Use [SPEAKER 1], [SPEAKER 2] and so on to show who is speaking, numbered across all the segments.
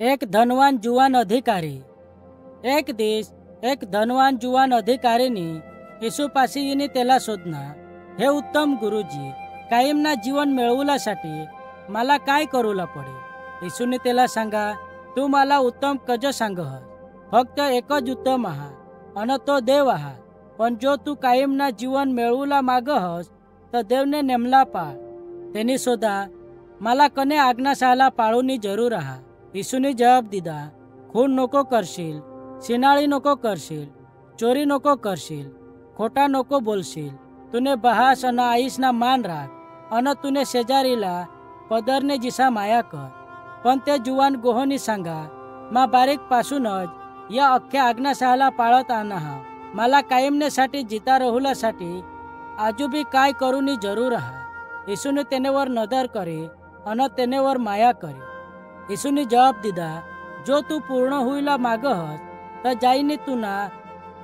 [SPEAKER 1] एक धनवान जुवान अधिकारी। एक दिस एक धनवान जुवान अधिकारीनी येशूपाशी त्याला शोधना हे उत्तम गुरुजी, कायमना जीवन मिळवण्यासाठी मला काय करूला पडेल येशूने त्याला सांगा, तू मला उत्तम कज सांगह फक्त एकच उत्तम आहात, अन तो देव आहात. पण जो तू कायमना जीवन मिळवूला मागहस तर देवने नेमला पाळ त्यांनी शोधा, मला कने आज्ञाशाला पाळूनी ज़रूर येशूने जवाब दिदा, खून नको करशील, शिनाळी नको करशील, चोरी नको करशील, खोटा नको बोलशील, तुने बहास अन आईसना मान राख, अन तुने शेजारीला पदरने जिसा माया कर. पण ते जुवान गोहोनी सांगा, मा बारीक पासूनच या अख्ख्या आज्ञाशाला पाळत आणा हा मला कायमनेसाठी जिता रहुलासाठी आजूबी काय करूनी ज़रूर आहा येशूने तेनेवर नदर करे, अन तेनेवर माया करे. येशूने जवाब दिदा जो तू पूर्ण होईला मागहस तर जाईने तुना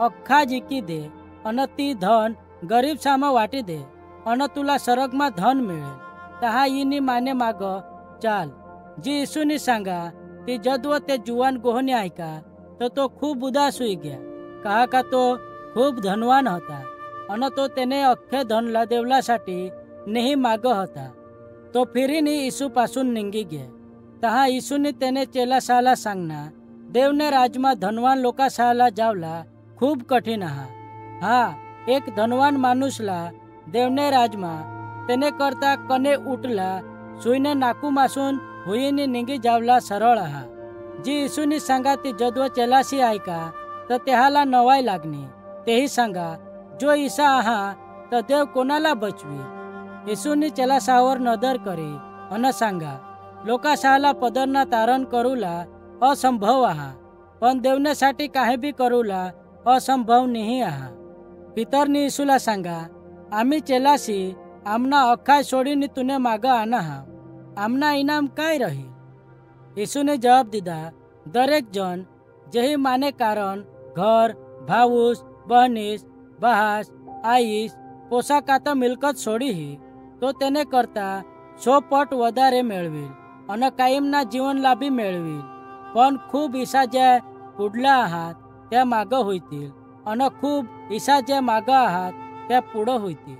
[SPEAKER 1] अख्खा जिकी दे अन ती धन गरीब सामा वाटी दे अन तुला सरगमा धन मिळेल तहा इनी माने माग चाल जी येशूने सांगा ती जदव ते जुवान गोहने ऐका तर तो खूप उदास होई गया कहा का तो खूप धनवान होता अन तो त्याने अख्खे धनला देवलासाठी नेही माग होता तो फिरीने येशू पासून निंगी गे तहा येशूने त्याने चेलाशाला सांगना देवने राजमा धनवान लोकाशाला जावला खूप कठीण आहा हा एक धनवान माणूसला देवने राजमा त्याने करता कने उठला सुईने नाकू मासून हुईने निंगी जावला सरळ आहा जी येशूनी सांगा ती जदव चेलाशी ऐका तर त्याला नवाय लागणे तेही सांगा जो ईसा आहा तर देव कोणाला बचवी येशूनी चेलासावर नदर करे अन सांगा लोकाशाला पदरना तारण करूला असंभव आहा पण देवण्यासाठी काही बी करूला असंभव नाही आहा पितरनी येशूला सांगा आम्ही चेलाशी आमना अख्खा सोडीने तुने माग आणा हा आमना इनाम काय रही येशूने जवाब दिदा दरेक जण जेही माने कारण घर भाऊस बहनीस बहास आईस पोशाखात मिलकत सोडीही तो તેને કરતા સો પટ વધારે મેળવેલ અને કાયમના જીવન લાભી મેળવેલ પણ ખૂબ ઈશા જે पुढला आहात त्या मागं होतील आणि खूप ईशा जे मागं आहात त्या पुढं होतील